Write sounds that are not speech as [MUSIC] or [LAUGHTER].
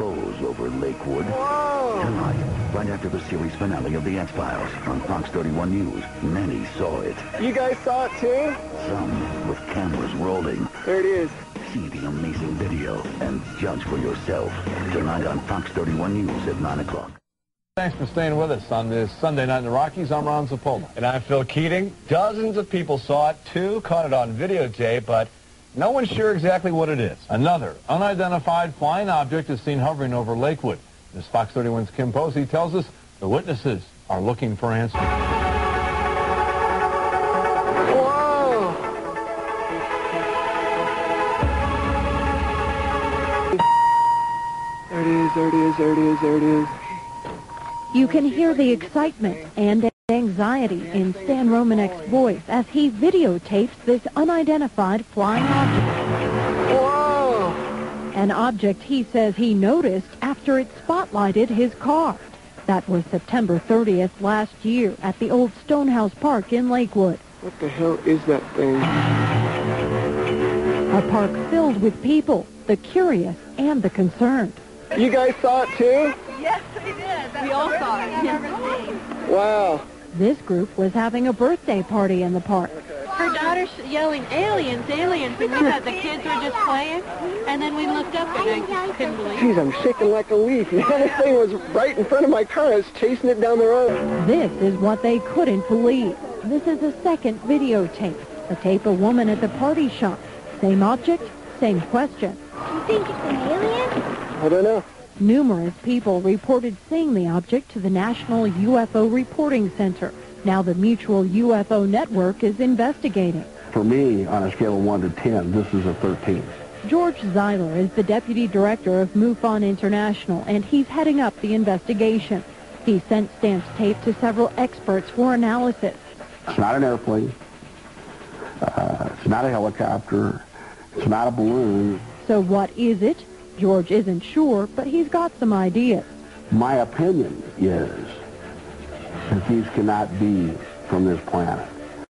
UFOs over Lakewood. Whoa! Tonight, right after the series finale of The X-Files on Fox 31 News, many saw it. You guys saw it too? Some with cameras rolling. There it is. See the amazing video and judge for yourself. Tonight on Fox 31 News at 9 o'clock. Thanks for staying with us on this Sunday night in the Rockies. I'm Ron Zappolo. And I'm Phil Keating. Dozens of people saw it, too, caught it on videotape, but no one's sure exactly what it is. Another unidentified flying object is seen hovering over Lakewood. As Fox 31's Kim Posey tells us, the witnesses are looking for answers. Whoa! There it is, there it is, there it is, there it is. You can hear the excitement and anxiety in Stan Romanek's voice as he videotapes this unidentified flying object. Whoa! An object he says he noticed after it spotlighted his car. That was September 30th last year at the old Stonehouse Park in Lakewood. What the hell is that thing? A park filled with people, the curious and the concerned. You guys saw it too? Yes, we did. we all saw it. Wow. This group was having a birthday party in the park. Her daughter's yelling, aliens, aliens, and we thought the kids were just playing. And then we looked up and I couldn't believe it. Jeez, I'm shaking like a leaf. [LAUGHS] Man, this thing was right in front of my car. I was chasing it down the road. This is what they couldn't believe. This is a second videotape. A tape a woman at the party shop. Same object, same question. You think it's an alien? I don't know. Numerous people reported seeing the object to the National UFO Reporting Center. Now the Mutual UFO Network is investigating. For me, on a scale of 1 to 10, this is a 13. George Zeiler is the deputy director of MUFON International, and he's heading up the investigation. He sent Stan's tape to several experts for analysis. It's not an airplane. Uh, it's not a helicopter. It's not a balloon. So what is it? George isn't sure, but he's got some ideas. My opinion is that these cannot be from this planet.